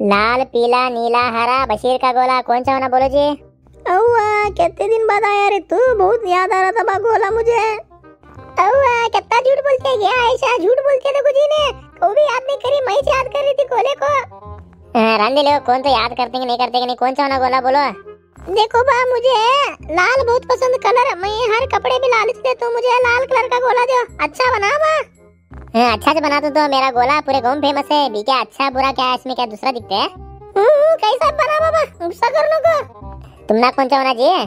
लाल पीला नीला हरा बशीर का गोला कौन सा होना बोलो जी? अव्वा कितने दिन बाद आया रे तू? बहुत याद आ रहा था बा गोला मुझे। अव्वा कितना झूठ बोलते हैं? क्या ऐसा झूठ बोलते थे कुछ ने वो भी याद नहीं करी मैं याद कर रही थी गोले को। रंग लो कौन तो याद करते कि नहीं करते कि नहीं? कौन सा होना गोला बोलो? देखो बा मुझे लाल बहुत पसंद कलर है। मैं हर कपड़े में लाल से तू मुझे लाल कलर का गोला दो अच्छा बना बा। हाँ, अच्छा से बना दो तो मेरा गोला पूरे गाँव फ़ेमस है। भी क्या अच्छा बुरा क्या है इसमें क्या दूसरा दिखता है? हम्म, कैसा बना बाबा गुस्सा करने को। तुम ना कौन सा होना चाहिए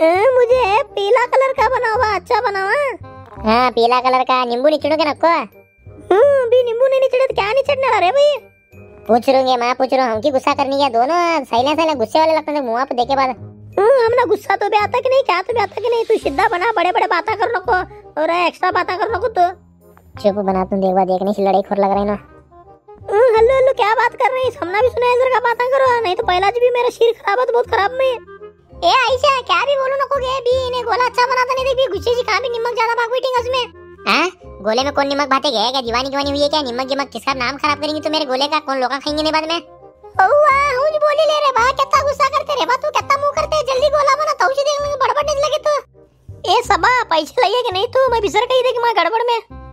ए, मुझे पीला कलर का बना हुआ अच्छा बना हुआ हाँ पीला कलर का नींबू निचड़ोगे नको हम्म भी नींबू नहीं निचड़े तो क्या निचड़ने रहे भाई? पूछ रही मैं पूछ रहा हूँ हमकी गुस्सा करनी है दोनों सैले सैले गुस्से वाले लगते हैं मुँह देखे बाद। हम्म हमने गुस्सा तो भी आता कि नहीं क्या तो भी आता कि नहीं? तू सीधा बना बड़े बड़े बातें कर नको और एक्स्ट्रा बातें कर नको तो। चुप बना तुम देख बात देखने से लड़ाई खोर लग रही ना। हम्म, हेलो हेलो क्या बात कर रही है? हमने भी सुना इधर का बातें करो। नहीं तो पहला जी भी मेरा सिर खराब है तो बहुत खराब में। ए आयशा क्या भी बोलो नको गे भी इन्हें गोला अच्छा बनाता नहीं देख भी गुस्से से कहाँ भी नमक ज़्यादा भाग बैठेंगे उसमें? हैं? गोले में कौन नमक भाते गए? क्या दीवानी दीवानी हुई है क्या? नमक नमक किसका नाम खराब करेंगे तो मेरे गोले का? कौन लोग खाएँगे नहीं बाद में? ओवा हूँ जी बोली ले रे बा कितना गुस्सा करते रे बा तू कितना मुँह करते जल्दी गोला बना तो उसे देख लेंगे बड़बड़ने लगे तो। ए सबा पैसे लिए कि नहीं तू? मैं बिसर गई कि मैं गड़बड़ में। हाँ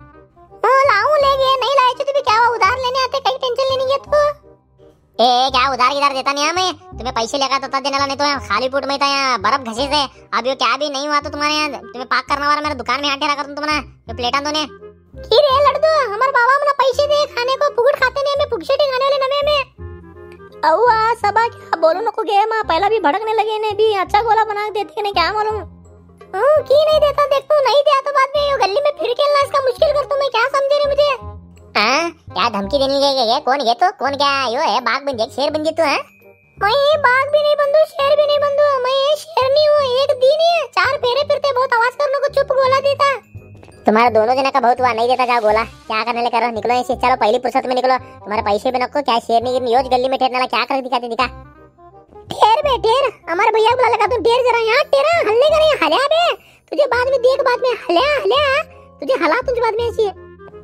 लाऊं ले गए नहीं लाए तो भी क्या हुआ? उधार लेने आते, कहीं टेंशन लेनी है तो। ए, क्या उधार इधर देता नहीं मैं तुम्हें पैसे लेगा तो देने वाला नहीं तो खाली पुट में था यहाँ बर्फ़ घसे से अब ये क्या भी नहीं हुआ तो तुम्हारे यहाँ, तुम्हें पाक करने वाला मेरे दुकान में हाथ रखा तुम तुम्हारा ये प्लेटा दोने। की रे लड़दू हमार बाबा मना पैसे दे, खाने को फुगड़ खाते नहीं मैं फुगशेटी खाने वाले नवे में औवा सबा क्या बोलो, नको गे माँ, पहला भी भड़कने लगे ने भी अच्छा गोला बना देते नहीं क्या मालूम? की नहीं देता? देख तू नहीं दिया तो बाद में धमकी देने लगे ये कौन ये तो? कौन क्या यो है, बाघ बन जाए शेर बन जाए तू, है? मैं ये बाघ भी नहीं बंदू शेर भी नहीं बंदू मैं ये शेरनी हूँ, एक दिन ही चार फेरे फिरते, बहुत आवाज़ करने को चुप गोला देता। तुम्हारा दोनों जना का बहुत हुआ, नहीं देता, जाओ गोला। क्या करने ले करो, निकलो ऐसे चलो, पहली फुर्सत में निकलो। तुम्हारे पैसे भी नको क्या शेर नहीं योज गली में ठेरने क्या कर दिखाते दिखा। ठेर बे, ठेर। हमारे भैया बुला लगा तू ठेर जरा यहाँ, ठेरा, हल्ले करे, हल्या बे। तुझे बाद में, देख बाद में, हल्या हल्या। तुझे हला तुझे बाद में ऐसी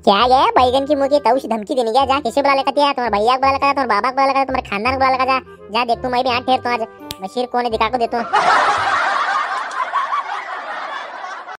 क्या ये बैगन की मुर्गी तब धमकी देने गया, जा। किसे बुला लेकर तुम्हारे भैया को बुला लेकर तुम्हारे बाबा को बुला लेकर तुम्हारे खानदान को बुला लेकर जा। जा, देख तू मैं भी आठ ठेर तो आज। बशीर है? दिखा को देता हूँ